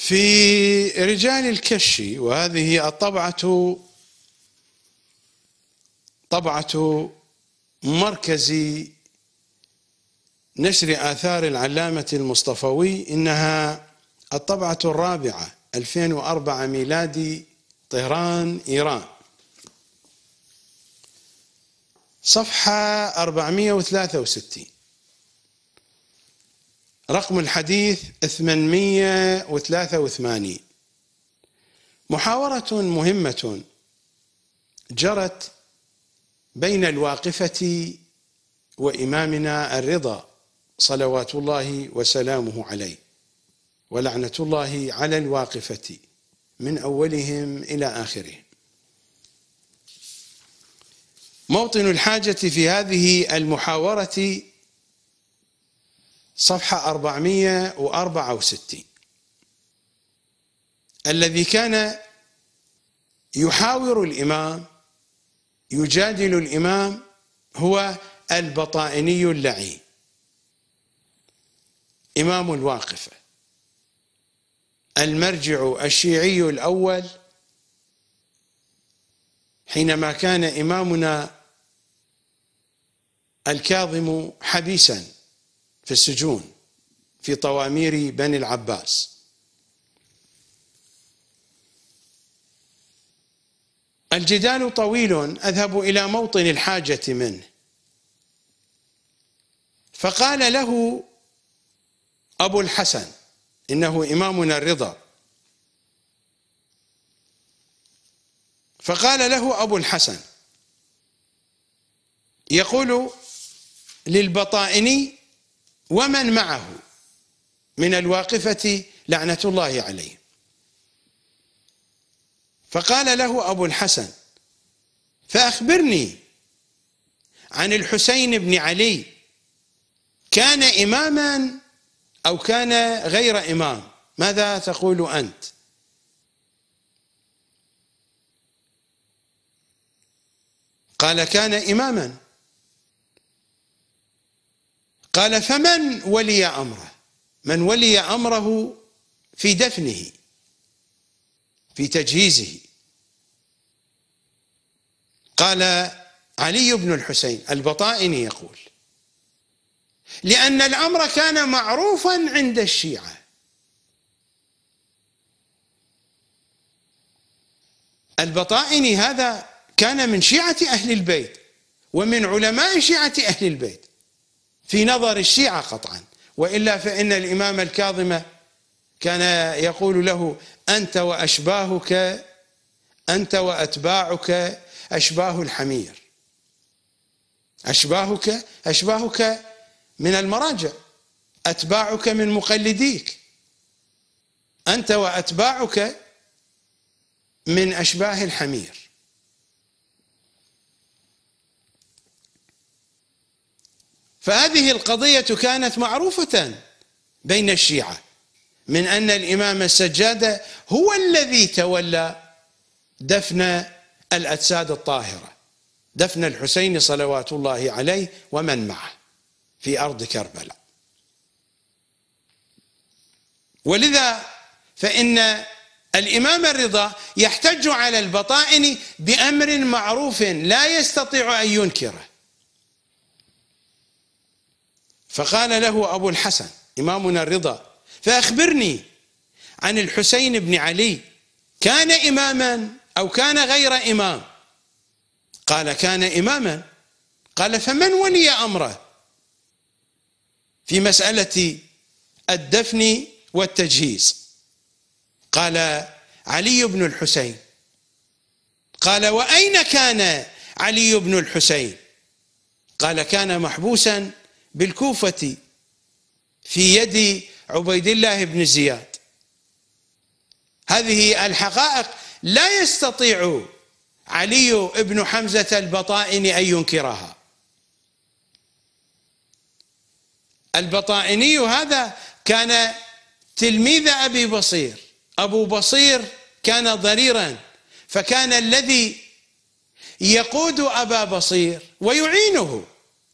في رجال الكشي وهذه الطبعة طبعة مركز نشر آثار العلامة المصطفوي إنها الطبعة الرابعة 2004 ميلادي طهران إيران. صفحة 463 رقم الحديث 883 محاورة مهمة جرت بين الواقفة وإمامنا الرضا صلوات الله وسلامه عليه ولعنة الله على الواقفة من أولهم إلى آخرهم. موطن الحاجة في هذه المحاورة صفحة 464 الذي كان يحاور الإمام يجادل الإمام هو البطائني اللعين. إمام الواقفة المرجع الشيعي الأول. حينما كان إمامنا الكاظم حبيسا. في السجون في طوامير بني العباس. الجدال طويل أذهب إلى موطن الحاجة منه. فقال له أبو الحسن إنه إمامنا الرضا. فقال له أبو الحسن يقول للبطائني ومن معه من الواقفة لعنة الله عليه. فقال له أبو الحسن فأخبرني عن الحسين بن علي كان إماما أو كان غير إمام؟ ماذا تقول أنت؟ قال كان إماما. قال فمن ولي أمره؟ من ولي أمره في دفنه في تجهيزه. قال علي بن الحسين البطائني يقول لأن الأمر كان معروفا عند الشيعة. البطائني هذا كان من شيعة أهل البيت ومن علماء شيعة أهل البيت. في نظر الشيعة قطعا. وإلا فإن الإمام الكاظم كان يقول له أنت وأشباهك أنت وأتباعك أشباه الحمير. أشباهك أشباهك من المراجع أتباعك من مقلديك. أنت وأتباعك من أشباه الحمير. فهذه القضية كانت معروفة بين الشيعة من أن الإمام السجاد هو الذي تولى دفن الأجساد الطاهرة دفن الحسين صلوات الله عليه ومن معه في أرض كربلاء. ولذا فإن الإمام الرضا يحتج على البطائن بأمر معروف لا يستطيع أن ينكره. فقال له أبو الحسن إمامنا الرضا فأخبرني عن الحسين بن علي كان إماما أو كان غير إمام؟ قال كان إماما. قال فمن ولي أمره؟ في مسألة الدفن والتجهيز. قال علي بن الحسين. قال وأين كان علي بن الحسين؟ قال كان محبوسا بالكوفة في يد عبيد الله بن زياد. هذه الحقائق لا يستطيع علي بن حمزة البطائن أن ينكرها. البطائني هذا كان تلميذ أبي بصير. أبو بصير كان ضريرا فكان الذي يقود أبا بصير ويعينه.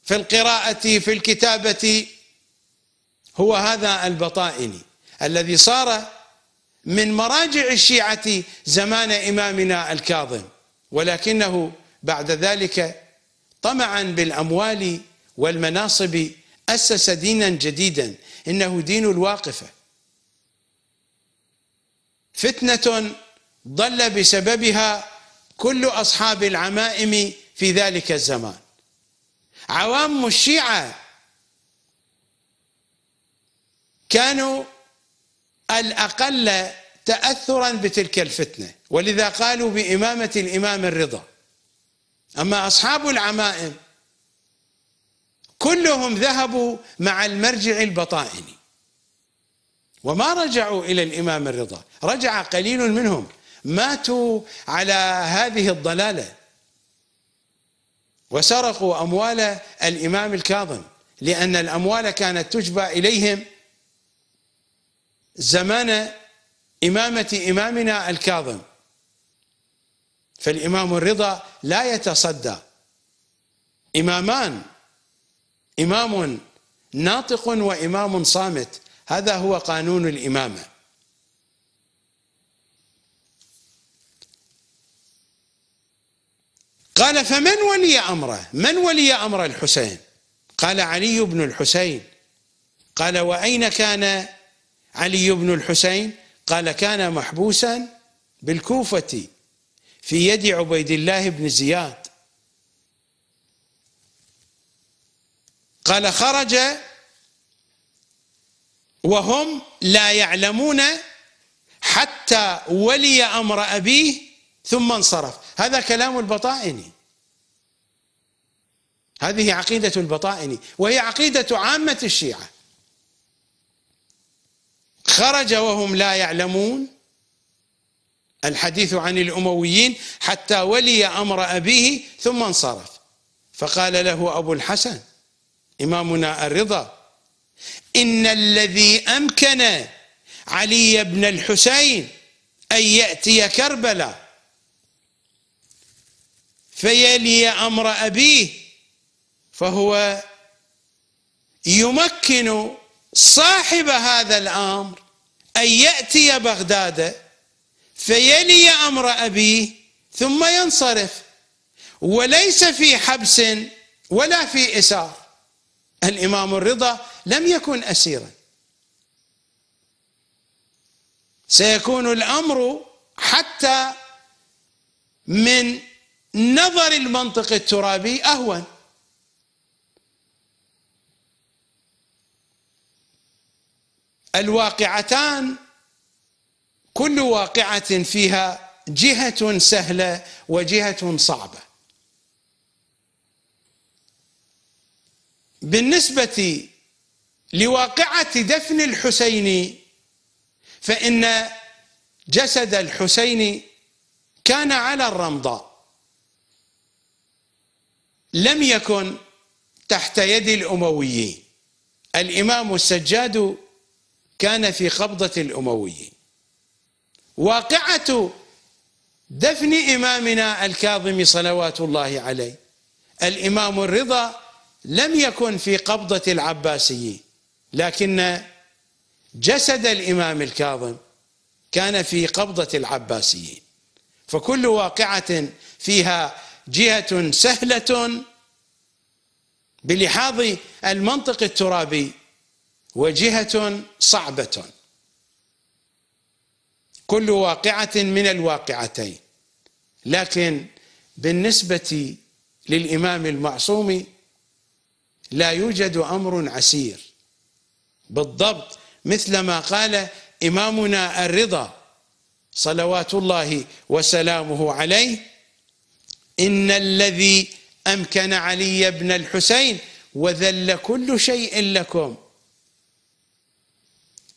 في القراءة في الكتابة هو هذا البطائني الذي صار من مراجع الشيعة زمان إمامنا الكاظم. ولكنه بعد ذلك طمعا بالأموال والمناصب أسس دينا جديدا إنه دين الواقفة. فتنة ضل بسببها كل أصحاب العمائم في ذلك الزمان. عوام الشيعة كانوا الأقل تأثرا بتلك الفتنة. ولذا قالوا بإمامة الإمام الرضا. أما أصحاب العمائم كلهم ذهبوا مع المرجع البطائني. وما رجعوا إلى الإمام الرضا. رجع قليل منهم. ماتوا على هذه الضلالة. وسرقوا أموال الإمام الكاظم لأن الأموال كانت تجبى إليهم زمان إمامة إمامنا الكاظم. فالإمام الرضا لا يتصدى. إمامان إمام ناطق وإمام صامت هذا هو قانون الإمامة. قال فمن ولي أمره؟ من ولي أمر الحسين؟ قال علي بن الحسين. قال وأين كان علي بن الحسين؟ قال كان محبوسا بالكوفة في يد عبيد الله بن زياد. قال خرج وهم لا يعلمون حتى ولي أمر أبيه ثم انصرف. هذا كلام البطائني هذه عقيدة البطائني وهي عقيدة عامة الشيعة. خرج وهم لا يعلمون الحديث عن الأمويين حتى ولي أمر أبيه ثم انصرف. فقال له أبو الحسن إمامنا الرضا إن الذي أمكن علي بن الحسين أن يأتي كربلاء. فيلي أمر أبيه فهو يمكن صاحب هذا الأمر أن يأتي بغداد فيلي أمر أبيه ثم ينصرف وليس في حبس ولا في إسار. الإمام الرضا لم يكن اسيرا. سيكون الأمر حتى من نظر المنطق الترابي أهون. الواقعتان كل واقعة فيها جهة سهلة وجهة صعبة. بالنسبة لواقعة دفن الحسين فإن جسد الحسين كان على الرمضاء. لم يكن تحت يد الأمويين. الإمام السجاد كان في قبضة الأمويين. واقعة دفن إمامنا الكاظم صلوات الله عليه. الإمام الرضا لم يكن في قبضة العباسيين لكن جسد الإمام الكاظم كان في قبضة العباسيين. فكل واقعة فيها جهة سهلة بلحاظ المنطق الترابي وجهة صعبة. كل واقعة من الواقعتين. لكن بالنسبة للإمام المعصوم لا يوجد أمر عسير. بالضبط مثل ما قال إمامنا الرضا صلوات الله وسلامه عليه إن الذي أمكن علي بن الحسين وذل كل شيء لكم.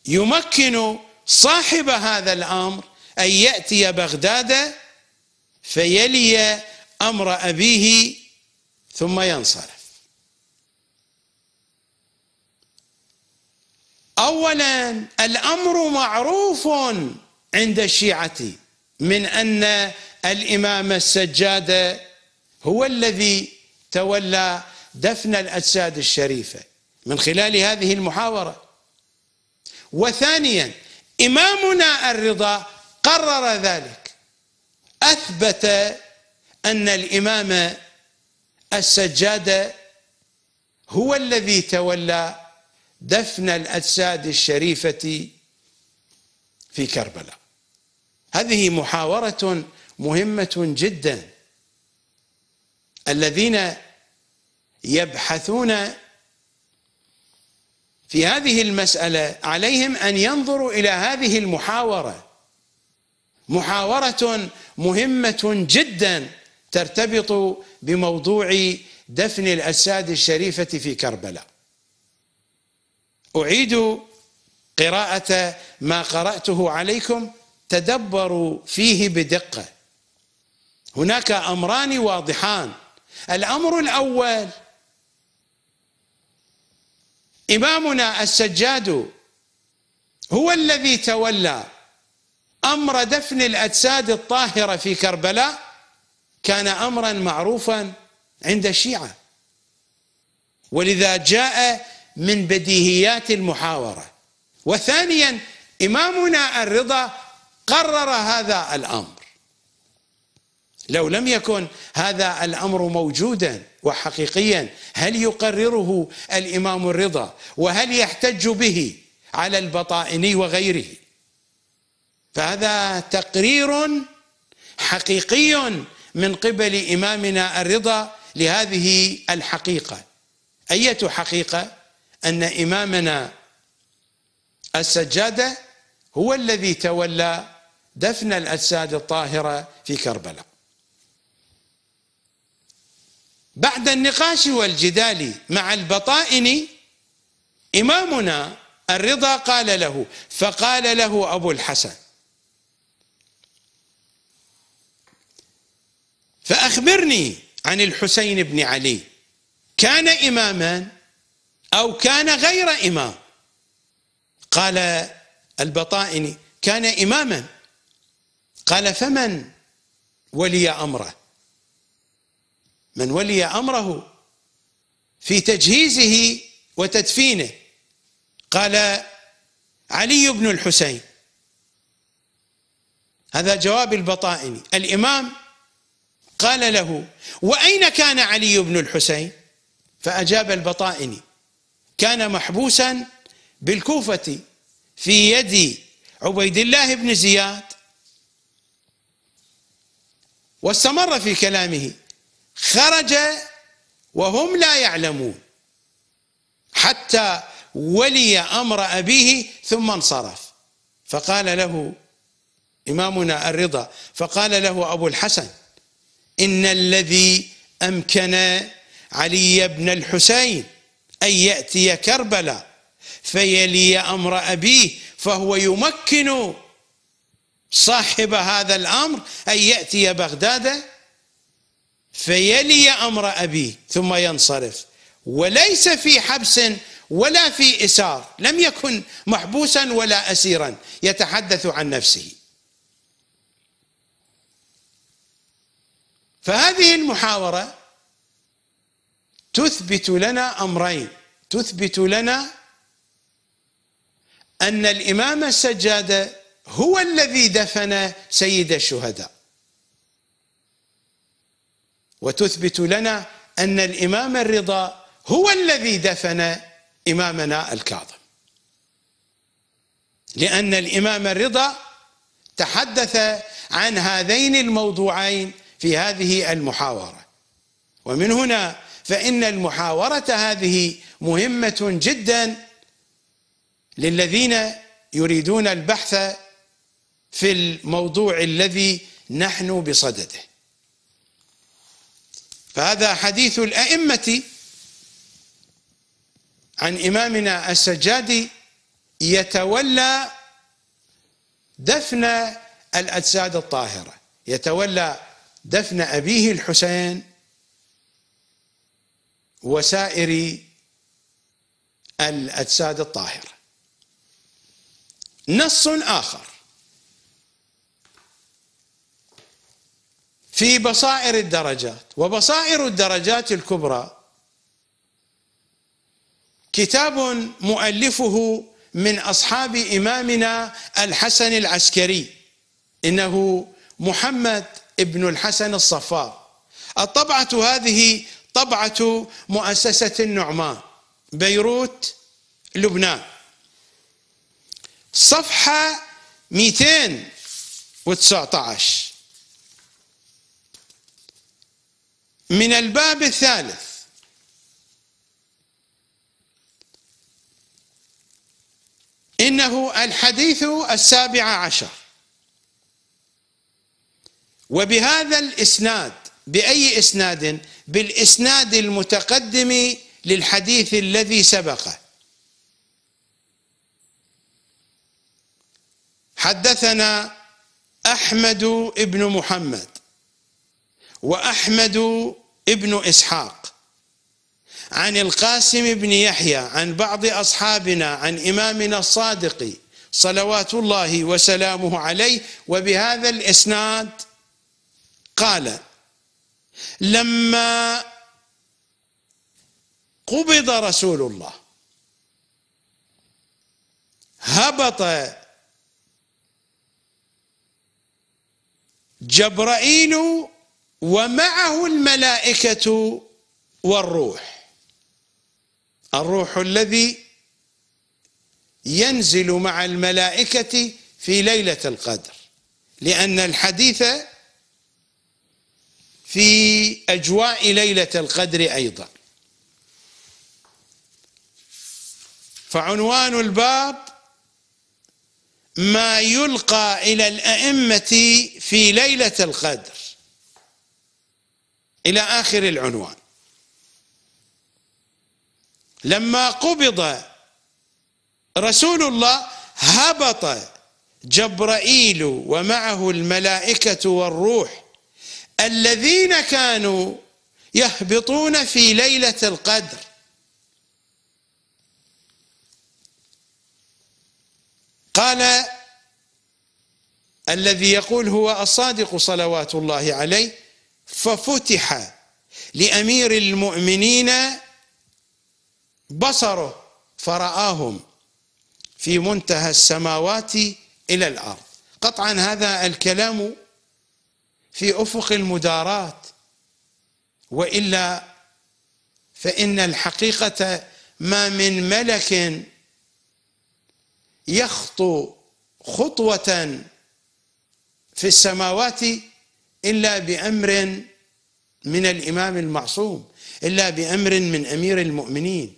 يمكن صاحب هذا الأمر أن يأتي بغداد فيلي أمر أبيه ثم ينصرف. اولا الأمر معروف عند الشيعة من أن الإمام السجاد هو الذي تولى دفن الأجساد الشريفة من خلال هذه المحاورة. وثانيا إمامنا الرضا قرر ذلك. أثبت أن الإمام السجاد هو الذي تولى دفن الأجساد الشريفة في كربلاء. هذه محاورة مهمة جدا. الذين يبحثون في هذه المسألة عليهم أن ينظروا إلى هذه المحاورة. محاورة مهمة جدا ترتبط بموضوع دفن الأجساد الشريفة في كربلاء. أعيد قراءة ما قرأته عليكم تدبروا فيه بدقة. هناك أمران واضحان. الأمر الأول. إمامنا السجاد هو الذي تولى أمر دفن الأجساد الطاهرة في كربلاء كان أمرا معروفا عند الشيعة. ولذا جاء من بديهيات المحاورة. وثانيا إمامنا الرضا قرر هذا الأمر. لو لم يكن هذا الأمر موجودا وحقيقيا هل يقرره الإمام الرضا؟ وهل يحتج به على البطائني وغيره؟ فهذا تقرير حقيقي من قبل إمامنا الرضا لهذه الحقيقة. أية حقيقة؟ أن إمامنا السجادة هو الذي تولى دفن الأجساد الطاهرة في كربلاء. بعد النقاش والجدال مع البطائن إمامنا الرضا قال له فقال له أبو الحسن. فأخبرني عن الحسين بن علي. كان إماما أو كان غير إمام؟ قال البطائني كان إماما. قال فمن ولي أمره؟ من ولي أمره في تجهيزه وتدفينه. قال علي بن الحسين. هذا جواب البطائني الإمام قال له وأين كان علي بن الحسين؟ فأجاب البطائني كان محبوسا بالكوفة في يد عبيد الله بن زياد. واستمر في كلامه. خرج وهم لا يعلمون. حتى ولي أمر أبيه ثم انصرف. فقال له إمامنا الرضا فقال له أبو الحسن إن الذي أمكن علي بن الحسين أن يأتي كربلاء فيلي أمر أبيه فهو يمكن صاحب هذا الأمر أن يأتي بغداد فيلي أمر ابيه ثم ينصرف. وليس في حبس ولا في إسار لم يكن محبوسا ولا اسيرا يتحدث عن نفسه. فهذه المحاورة تثبت لنا أمرين. تثبت لنا أن الإمام السجاده هو الذي دفن سيد الشهداء. وتثبت لنا أن الإمام الرضا هو الذي دفن إمامنا الكاظم. لأن الإمام الرضا تحدث عن هذين الموضوعين في هذه المحاورة. ومن هنا فإن المحاورة هذه مهمة جدا للذين يريدون البحث في الموضوع الذي نحن بصدده. فهذا حديث الأئمة عن إمامنا السجادي يتولى دفن الأجساد الطاهرة يتولى دفن أبيه الحسين وسائر الأجساد الطاهرة. نص آخر. في بصائر الدرجات وبصائر الدرجات الكبرى. كتاب مؤلفه من أصحاب إمامنا الحسن العسكري إنه محمد ابن الحسن الصفار. الطبعة هذه طبعة مؤسسة النعمان بيروت لبنان. صفحة 219 من الباب الثالث. إنه الحديث السابع عشر. وبهذا الإسناد بأي إسناد؟ بالإسناد المتقدم للحديث الذي سبقه. حدثنا أحمد بن محمد وأحمد بن إسحاق عن القاسم بن يحيى عن بعض أصحابنا عن إمامنا الصادق صلوات الله وسلامه عليه. وبهذا الإسناد قال لما قبض رسول الله هبط جبرائيل ومعه الملائكة والروح. الروح الذي ينزل مع الملائكة في ليلة القدر. لأن الحديث في أجواء ليلة القدر أيضا. فعنوان الباب ما يلقى إلى الأئمة في ليلة القدر. إلى آخر العنوان. لما قبض رسول الله هبط جبرائيل ومعه الملائكة والروح الذين كانوا يهبطون في ليلة القدر. قال الذي يقول هو الصادق صلوات الله عليه ففتح لأمير المؤمنين بصره فرآهم في منتهى السماوات إلى الأرض. قطعا هذا الكلام في أفق المدارات وإلا فإن الحقيقة ما من ملك يخطو خطوة في السماوات إلا بأمر من الإمام المعصوم إلا بأمر من أمير المؤمنين.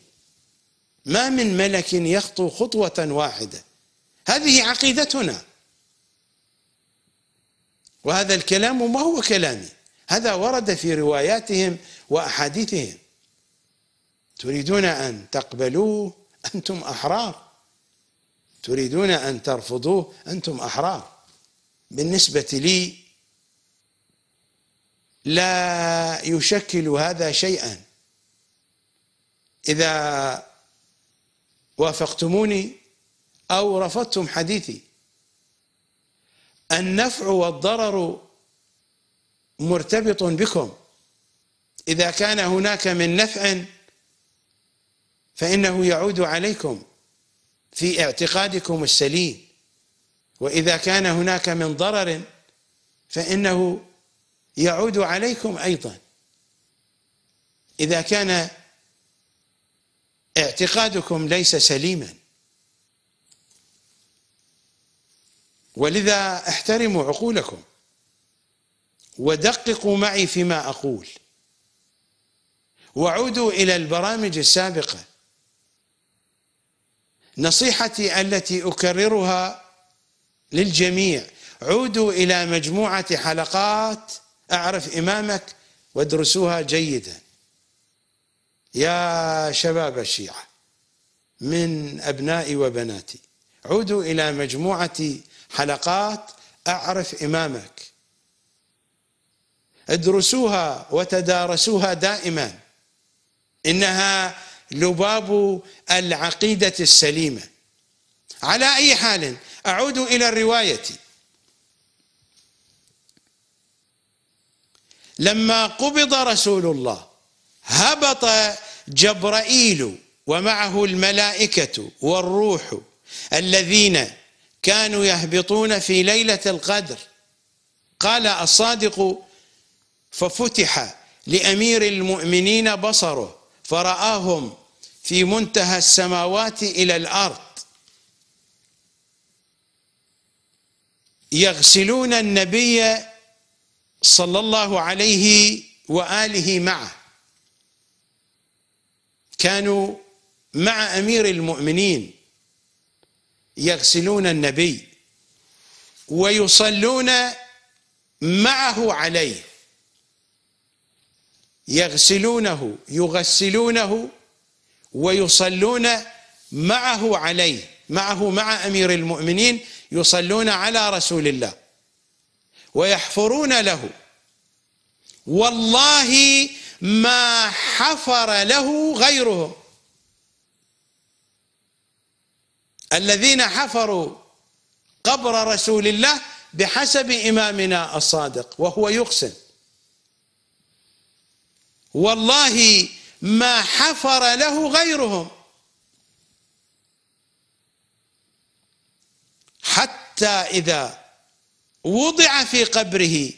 ما من ملك يخطو خطوة واحدة. هذه عقيدتنا. وهذا الكلام ما هو كلامي. هذا ورد في رواياتهم وأحاديثهم. تريدون أن تقبلوه؟ أنتم أحرار. تريدون أن ترفضوه؟ أنتم أحرار. بالنسبة لي لا يشكل هذا شيئا. إذا وافقتموني أو رفضتم حديثي. النفع والضرر مرتبط بكم. إذا كان هناك من نفع فإنه يعود عليكم في اعتقادكم السليم. وإذا كان هناك من ضرر فإنه يعود عليكم أيضا. إذا كان اعتقادكم ليس سليما. ولذا احترموا عقولكم. ودققوا معي فيما أقول. وعودوا إلى البرامج السابقة. نصيحتي التي أكررها للجميع عودوا إلى مجموعة حلقات أعرف إمامك وادرسوها جيدا. يا شباب الشيعة من أبنائي وبناتي عودوا إلى مجموعة حلقات أعرف إمامك. ادرسوها وتدارسوها دائما. إنها لباب العقيدة السليمة. على أي حال أعود إلى الرواية. لما قبض رسول الله هبط جبرائيل ومعه الملائكة والروح الذين كانوا يهبطون في ليلة القدر. قال الصادق ففتح لأمير المؤمنين بصره فرآهم في منتهى السماوات إلى الأرض. يغسلون النبي صلى الله عليه وآله معه. كانوا مع أمير المؤمنين يغسلون النبي ويصلون معه عليه. يغسلونه يغسلونه ويصلون معه عليه. معه مع أمير المؤمنين يصلون على رسول الله. ويحفرون له. والله ما حفر له غيرهم الذين حفروا قبر رسول الله بحسب إمامنا الصادق وهو يقسم. والله ما حفر له غيرهم. حتى إذا وضع في قبره.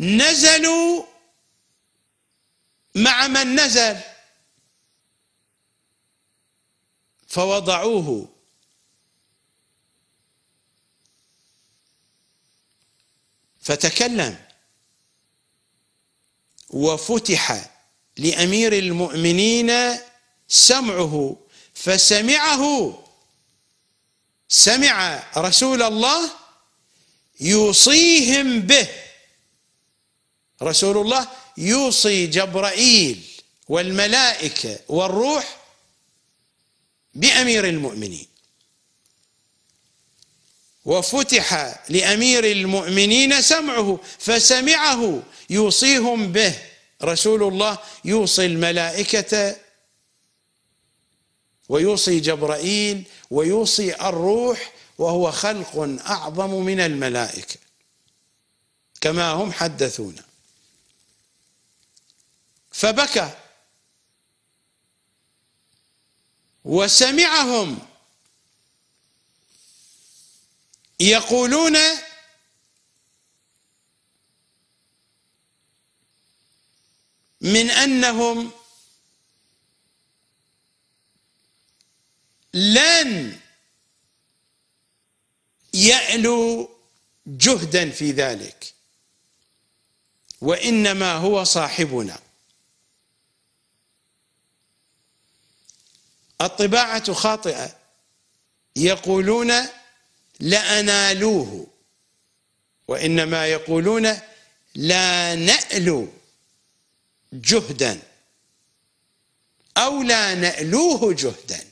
نزلوا مع من نزل. فوضعوه. فتكلم. وفتح لأمير المؤمنين سمعه. فسمعه. سمع رسول الله يوصيهم به. رسول الله يوصي جبرائيل والملائكة والروح بأمير المؤمنين. وفتح لأمير المؤمنين سمعه فسمعه يوصيهم به. رسول الله يوصي الملائكة ويوصي جبرائيل ويوصي الروح وهو خلق أعظم من الملائكة كما هم حدثونا. فبكى وسمعهم يقولون من أنهم لن يألوا جهدا في ذلك وإنما هو صاحبنا. الطباعة خاطئة يقولون لأنالوه وإنما يقولون لا نألو جهدا أو لا نألوه جهدا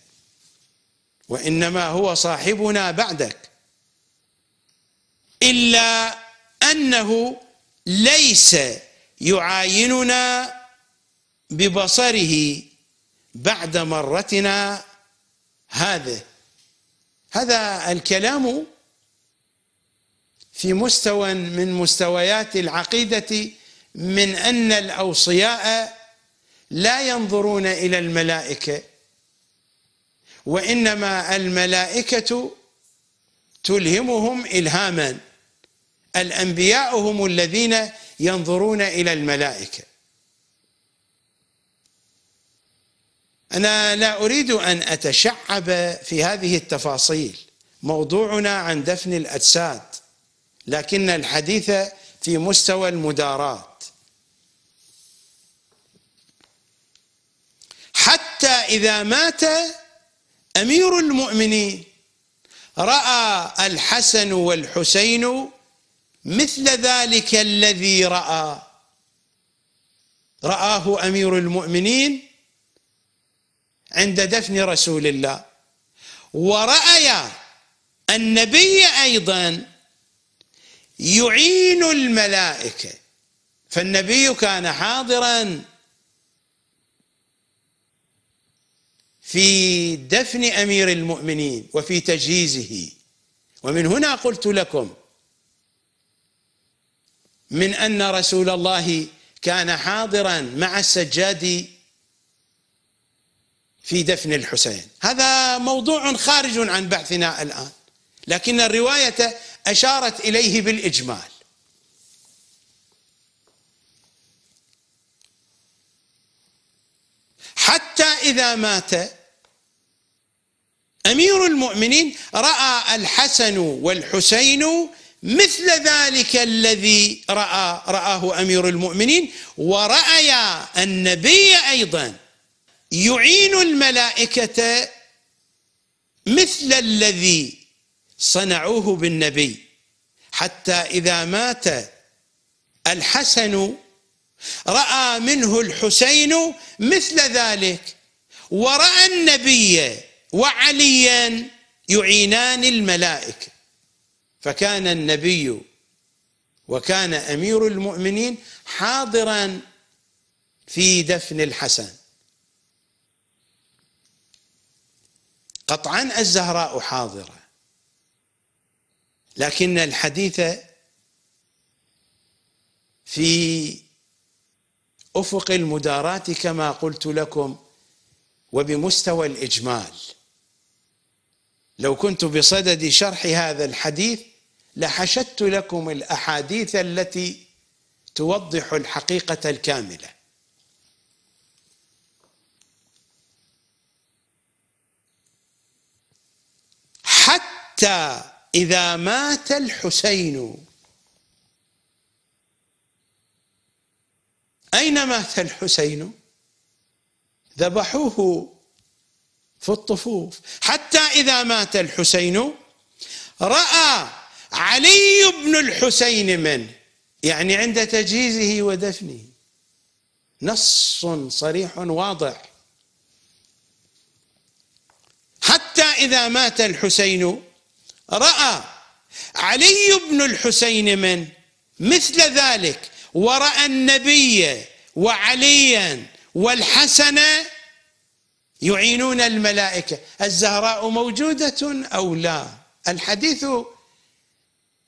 وإنما هو صاحبنا بعدك. إلا أنه ليس يعايننا ببصره بعد مرتنا هذه. هذا الكلام في مستوى من مستويات العقيدة من أن الأوصياء لا ينظرون إلى الملائكة وإنما الملائكة تلهمهم إلهاما. الأنبياء هم الذين ينظرون إلى الملائكة. أنا لا أريد أن أتشعب في هذه التفاصيل. موضوعنا عن دفن الأجساد لكن الحديث في مستوى المدارات. حتى إذا مات أمير المؤمنين رأى الحسن والحسين مثل ذلك الذي رأى. رآه أمير المؤمنين عند دفن رسول الله. ورأي النبي أيضا يعين الملائكة. فالنبي كان حاضرا في دفن أمير المؤمنين وفي تجهيزه. ومن هنا قلت لكم من أن رسول الله كان حاضرا مع السجاد في دفن الحسين. هذا موضوع خارج عن بحثنا الآن لكن الرواية أشارت إليه بالإجمال. حتى إذا مات أمير المؤمنين رأى الحسن والحسين مثل ذلك الذي رأى رآه أمير المؤمنين ورأيا النبي أيضا. يعين الملائكة مثل الذي صنعوه بالنبي. حتى إذا مات الحسن رأى منه الحسين مثل ذلك. ورأى النبي وعليا يعينان الملائكة. فكان النبي وكان أمير المؤمنين حاضرا في دفن الحسن. قطعا الزهراء حاضرة. لكن الحديث في أفق المداراة كما قلت لكم وبمستوى الإجمال. لو كنت بصدد شرح هذا الحديث لحشدت لكم الأحاديث التي توضح الحقيقة الكاملة. حتى إذا مات الحسين أين مات الحسين؟ ذبحوه في الطفوف. حتى إذا مات الحسين رأى علي بن الحسين من؟ يعني عند تجهيزه ودفنه. نص صريح واضح. حتى إذا مات الحسين رأى علي بن الحسين من؟ مثل ذلك. ورأى النبي وعليا والحسن يعينون الملائكة. الزهراء موجودة أو لا؟ الحديث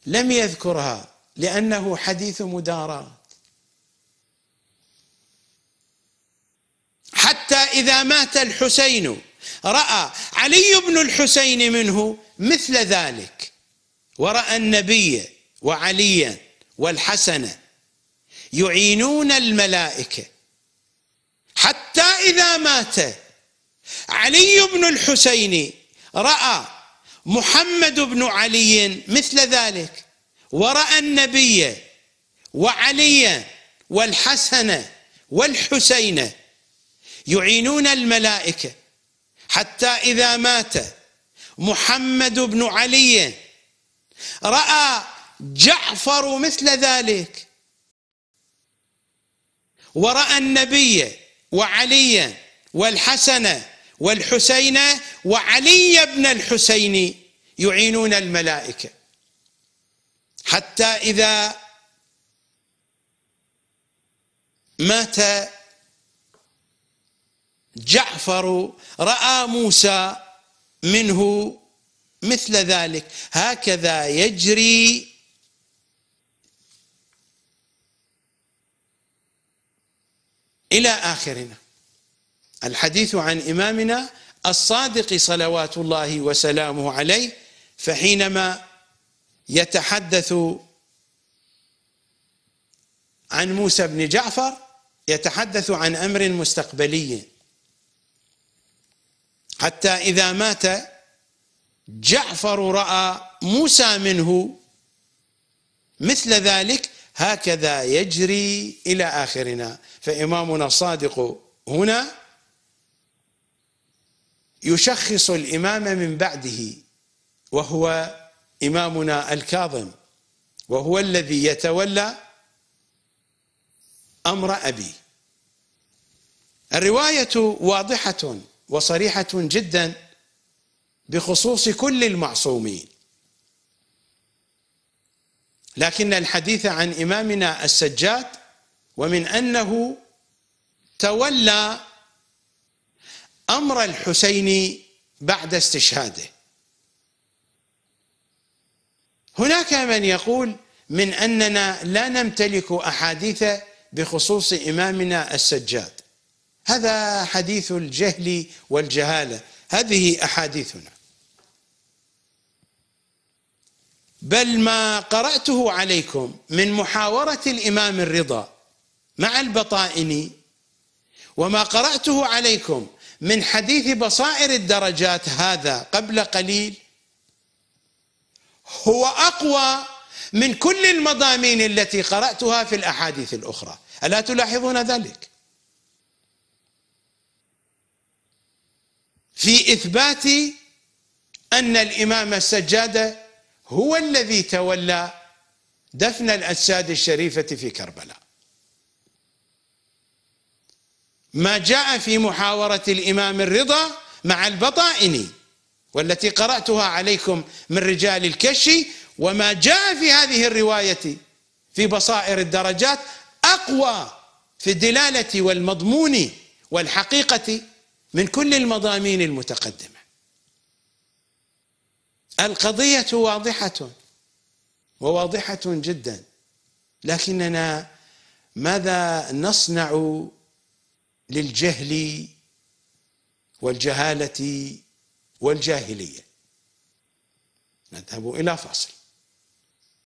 لم يذكرها لأنه حديث مدارات. حتى إذا مات الحسين رأى علي بن الحسين منه مثل ذلك. ورأى النبي وعليا والحسن يعينون الملائكة. حتى إذا مات علي بن الحسين رأى محمد بن علي مثل ذلك. ورأى النبي وعليا والحسن والحسين يعينون الملائكة حتى إذا مات محمد بن علي. رأى جعفر مثل ذلك. ورأى النبي وعليا والحسن والحسين وعلي بن الحسين يعينون الملائكة. حتى إذا مات جعفر رأى موسى منه مثل ذلك. هكذا يجري إلى آخرنا. الحديث عن إمامنا الصادق صلوات الله وسلامه عليه فحينما يتحدث عن موسى بن جعفر يتحدث عن أمر مستقبلي. حتى إذا مات جعفر رأى موسى منه مثل ذلك هكذا يجري إلى آخرنا. فإمامنا الصادق هنا يشخص الإمام من بعده وهو إمامنا الكاظم وهو الذي يتولى أمر أبي. الرواية واضحة وصريحة جدا بخصوص كل المعصومين. لكن الحديث عن إمامنا السجاد ومن أنه تولى أمر الحسين بعد استشهاده. هناك من يقول من أننا لا نمتلك أحاديث بخصوص إمامنا السجاد. هذا حديث الجهل والجهالة. هذه أحاديثنا. بل ما قرأته عليكم من محاورة الإمام الرضا مع البطائني وما قرأته عليكم من حديث بصائر الدرجات هذا قبل قليل. هو أقوى من كل المضامين التي قرأتها في الأحاديث الأخرى. ألا تلاحظون ذلك؟ في إثبات أن الإمام السجادة هو الذي تولى دفن الأجساد الشريفة في كربلاء. ما جاء في محاورة الإمام الرضا مع البطائني والتي قرأتها عليكم من رجال الكشي وما جاء في هذه الرواية في بصائر الدرجات أقوى في الدلالة والمضمون والحقيقة من كل المضامين المتقدمة. القضية واضحة وواضحة جدا لكننا ماذا نصنع للجهل والجهالة والجاهلية. نذهب إلى فاصل.